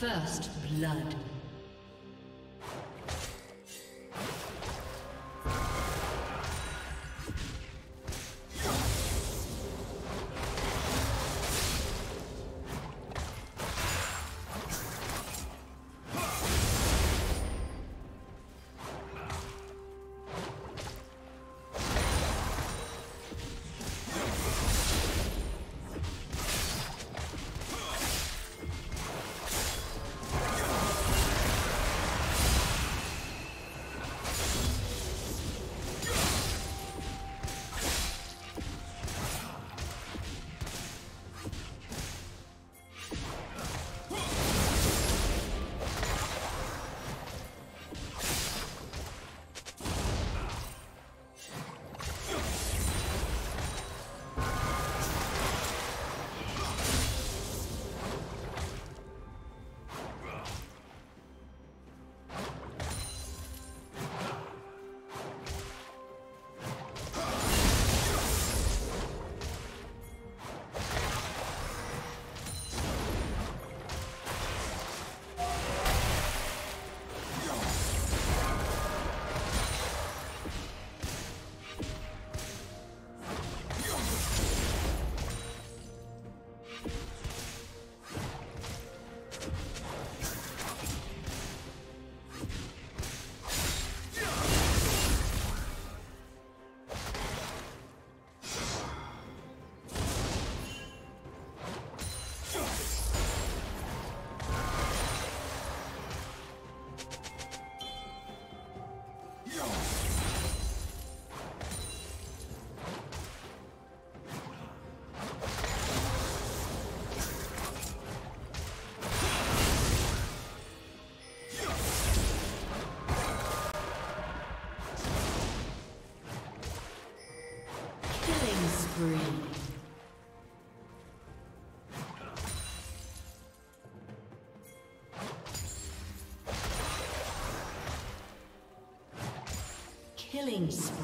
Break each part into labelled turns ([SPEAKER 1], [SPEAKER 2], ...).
[SPEAKER 1] First blood. Killing spree.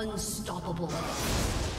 [SPEAKER 1] Unstoppable.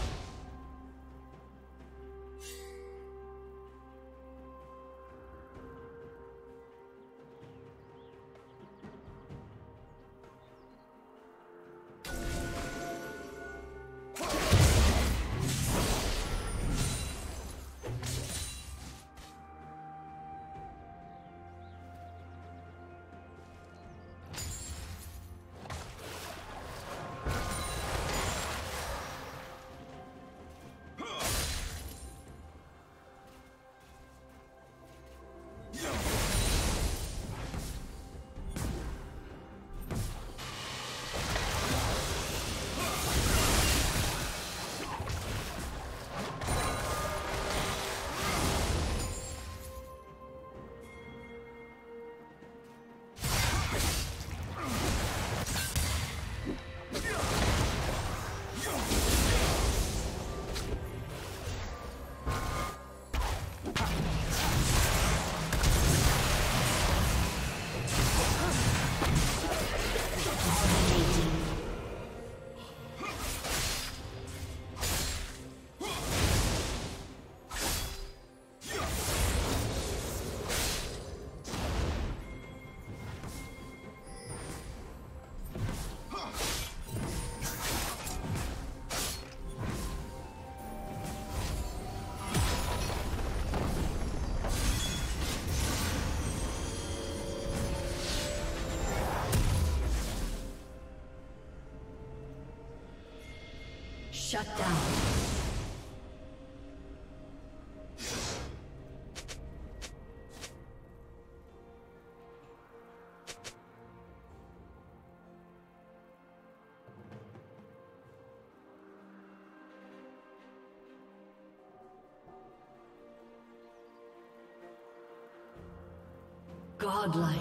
[SPEAKER 1] Shut down. Godlike.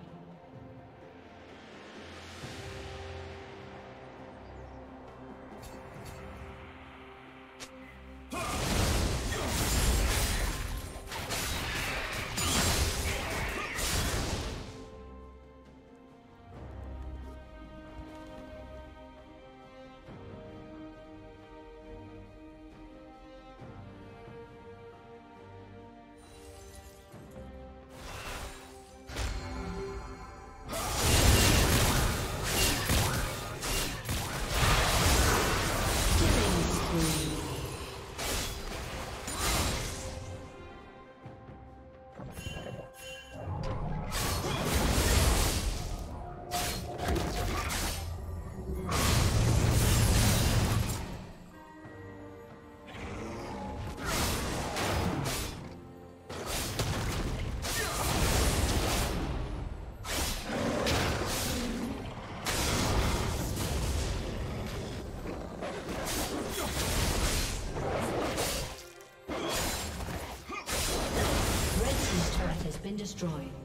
[SPEAKER 1] Destroyed.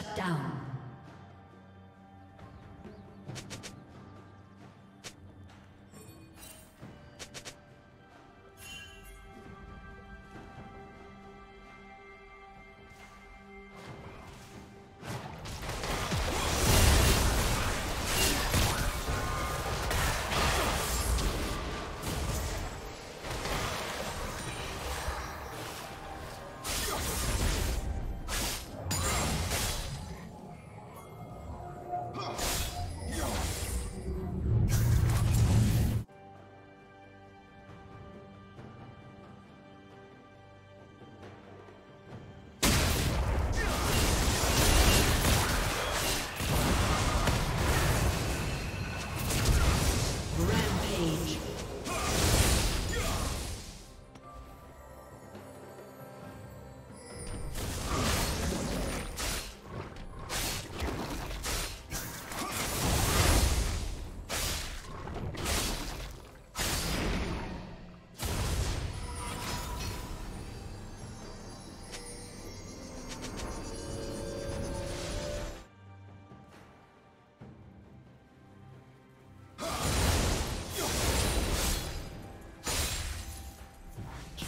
[SPEAKER 1] Shut down.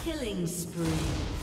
[SPEAKER 1] Killing spree.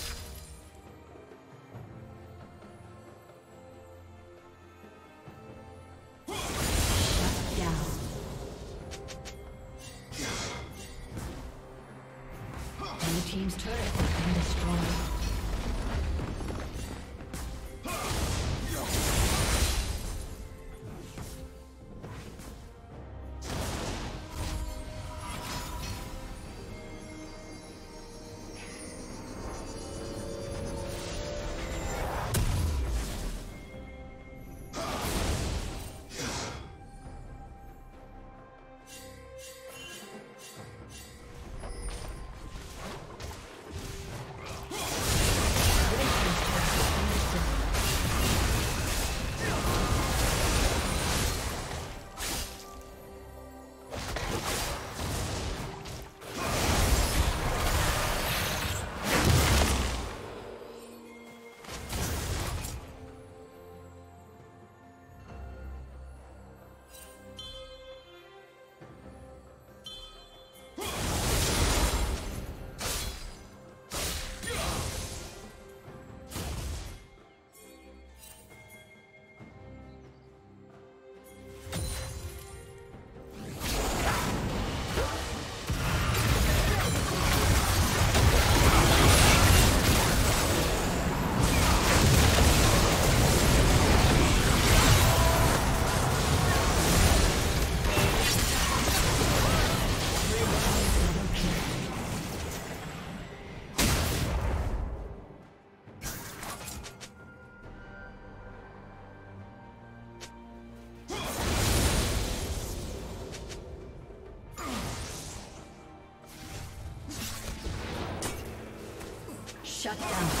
[SPEAKER 1] Shut down.